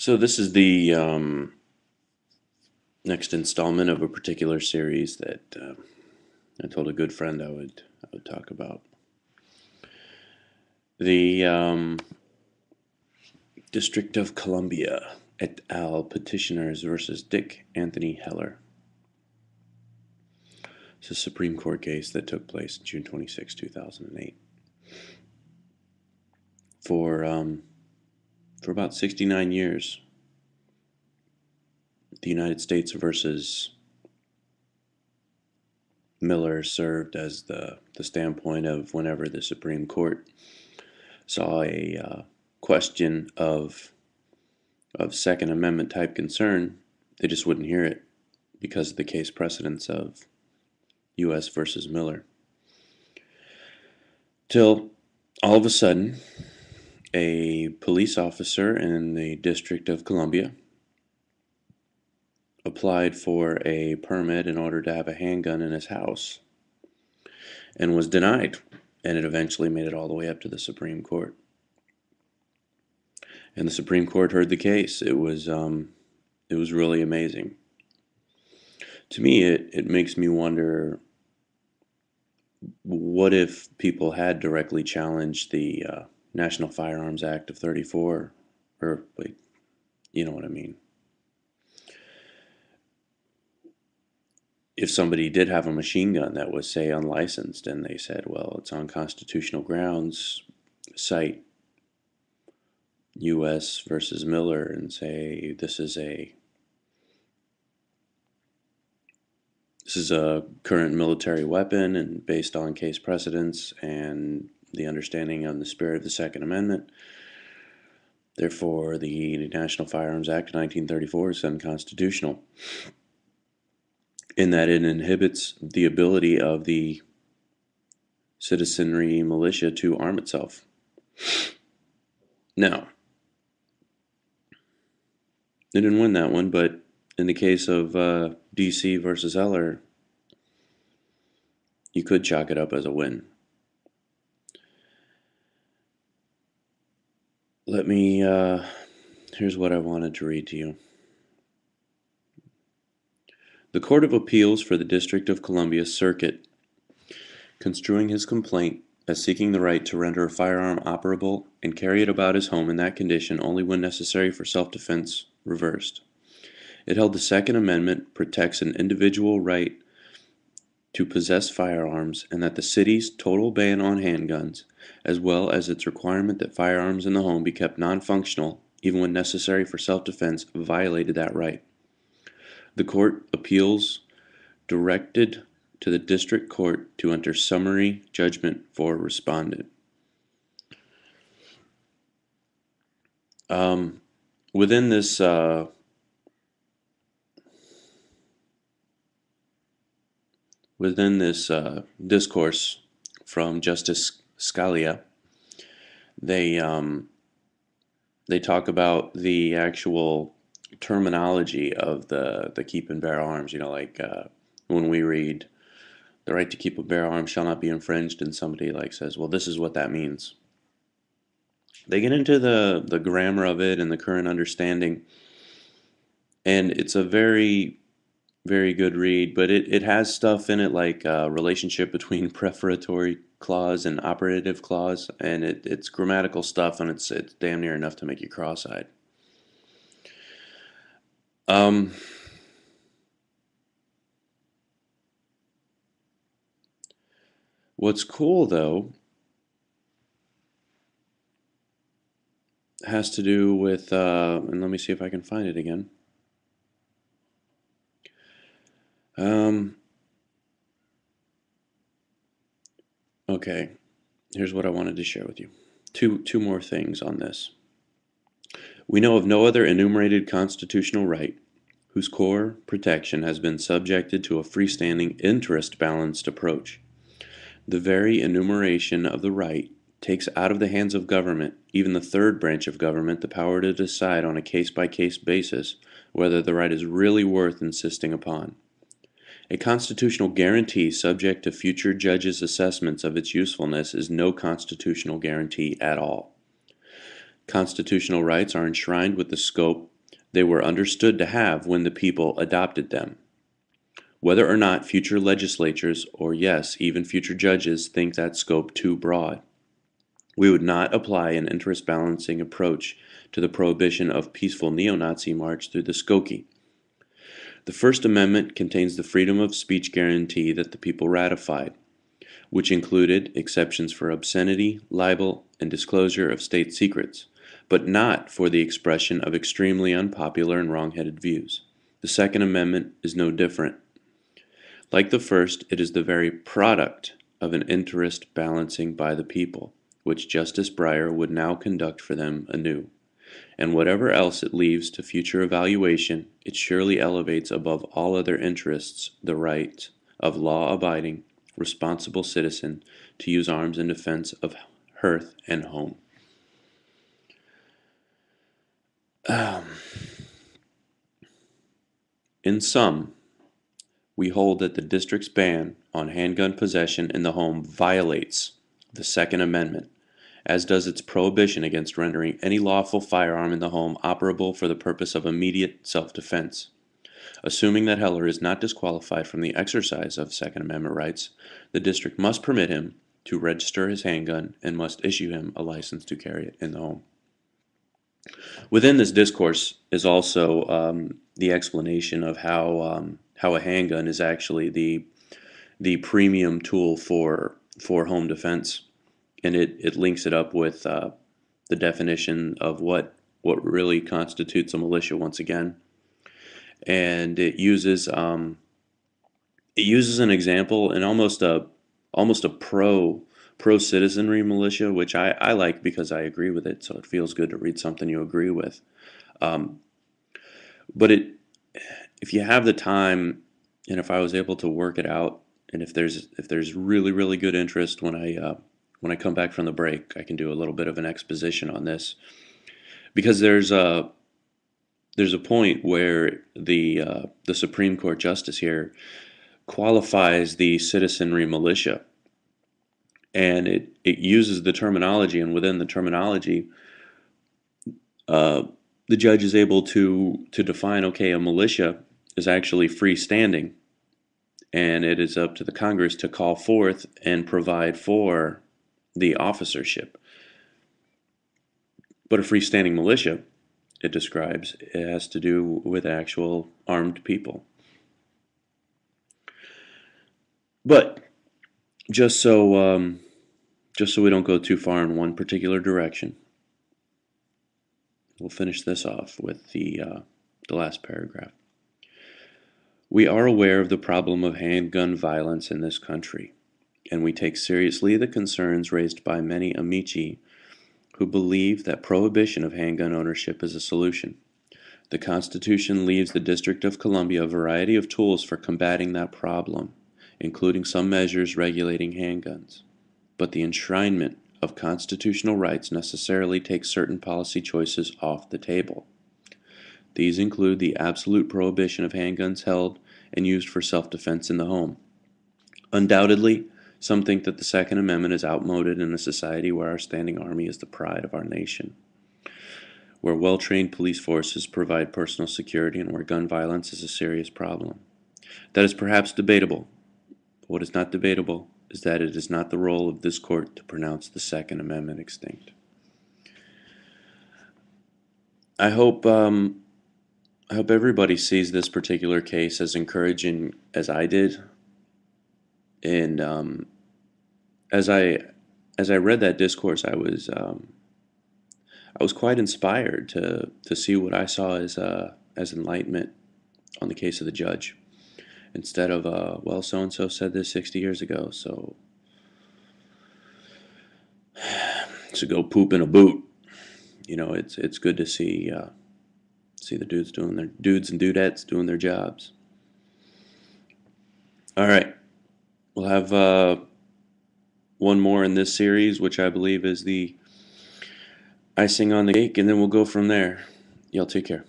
So this is the um, next installment of a particular series that uh, I told a good friend I would I would talk about. The um, District of Columbia et al. petitioners versus Dick Anthony Heller. It's a Supreme Court case that took place June 26, 2008. For um, for about 69 years, the United States versus Miller served as the, the standpoint of whenever the Supreme Court saw a uh, question of of Second Amendment type concern, they just wouldn't hear it because of the case precedents of U.S. versus Miller. Till all of a sudden, a police officer in the District of Columbia applied for a permit in order to have a handgun in his house and was denied. And it eventually made it all the way up to the Supreme Court. And the Supreme Court heard the case. It was um, it was really amazing. To me, it, it makes me wonder what if people had directly challenged the uh, National Firearms Act of 34, or wait, you know what I mean. If somebody did have a machine gun that was, say, unlicensed, and they said, well, it's on constitutional grounds, cite U.S. versus Miller and say this is a this is a current military weapon and based on case precedents and the understanding on the spirit of the Second Amendment. Therefore, the National Firearms Act of 1934 is unconstitutional in that it inhibits the ability of the citizenry militia to arm itself. Now, they didn't win that one, but in the case of uh, DC versus Heller, you could chalk it up as a win. Let me, uh, here's what I wanted to read to you. The Court of Appeals for the District of Columbia Circuit, construing his complaint as seeking the right to render a firearm operable and carry it about his home in that condition only when necessary for self-defense, reversed. It held the Second Amendment protects an individual right to possess firearms and that the city's total ban on handguns, as well as its requirement that firearms in the home be kept non-functional even when necessary for self-defense, violated that right. The court appeals directed to the district court to enter summary judgment for respondent. Um, within this uh, within this uh, discourse from Justice Scalia, they um, they talk about the actual terminology of the the keep and bear arms. You know, like uh, when we read the right to keep a bear arm shall not be infringed, and somebody like says, "Well, this is what that means." They get into the the grammar of it and the current understanding, and it's a very very good read, but it, it has stuff in it like uh, relationship between prefatory clause and operative clause, and it, it's grammatical stuff, and it's it's damn near enough to make you cross-eyed. Um, what's cool though has to do with, uh, and let me see if I can find it again. Um, okay, here's what I wanted to share with you. Two, two more things on this. We know of no other enumerated constitutional right whose core protection has been subjected to a freestanding interest-balanced approach. The very enumeration of the right takes out of the hands of government, even the third branch of government, the power to decide on a case-by-case -case basis whether the right is really worth insisting upon. A constitutional guarantee subject to future judges' assessments of its usefulness is no constitutional guarantee at all. Constitutional rights are enshrined with the scope they were understood to have when the people adopted them. Whether or not future legislatures, or yes, even future judges, think that scope too broad, we would not apply an interest balancing approach to the prohibition of peaceful neo Nazi march through the Skokie. The First Amendment contains the freedom of speech guarantee that the people ratified, which included exceptions for obscenity, libel, and disclosure of state secrets, but not for the expression of extremely unpopular and wrong-headed views. The Second Amendment is no different. Like the first, it is the very product of an interest balancing by the people, which Justice Breyer would now conduct for them anew. And whatever else it leaves to future evaluation, it surely elevates above all other interests the right of law-abiding, responsible citizen to use arms in defense of hearth and home. Um, in sum, we hold that the district's ban on handgun possession in the home violates the Second Amendment, as does its prohibition against rendering any lawful firearm in the home operable for the purpose of immediate self-defense. Assuming that Heller is not disqualified from the exercise of Second Amendment rights, the district must permit him to register his handgun and must issue him a license to carry it in the home. Within this discourse is also um, the explanation of how um, how a handgun is actually the the premium tool for for home defense, and it, it links it up with uh, the definition of what what really constitutes a militia once again, and it uses um, it uses an example and almost a almost a pro pro citizenry militia, which I, I like because I agree with it. So it feels good to read something you agree with. Um, but it, if you have the time, and if I was able to work it out, and if there's if there's really really good interest when I uh, when I come back from the break, I can do a little bit of an exposition on this. Because there's a there's a point where the uh, the Supreme Court justice here qualifies the citizenry militia. And it, it uses the terminology and within the terminology uh, the judge is able to to define okay a militia is actually freestanding. And it is up to the Congress to call forth and provide for the officership. But a freestanding militia it describes it has to do with actual armed people. But just so um, just so we don't go too far in one particular direction, we'll finish this off with the uh, the last paragraph. We are aware of the problem of handgun violence in this country, and we take seriously the concerns raised by many amici who believe that prohibition of handgun ownership is a solution. The Constitution leaves the District of Columbia a variety of tools for combating that problem including some measures regulating handguns. But the enshrinement of constitutional rights necessarily takes certain policy choices off the table. These include the absolute prohibition of handguns held and used for self-defense in the home. Undoubtedly, some think that the Second Amendment is outmoded in a society where our standing army is the pride of our nation, where well-trained police forces provide personal security and where gun violence is a serious problem. That is perhaps debatable, what is not debatable is that it is not the role of this court to pronounce the Second Amendment extinct. I hope um, I hope everybody sees this particular case as encouraging as I did, and um, as I as I read that discourse, I was um, I was quite inspired to to see what I saw as uh, as enlightenment on the case of the judge. Instead of uh, well so and so said this 60 years ago so to go poop in a boot. You know it's it's good to see uh, see the dudes doing their dudes and dudettes doing their jobs. All right we'll have uh, one more in this series which I believe is the icing on the cake and then we'll go from there. Y'all take care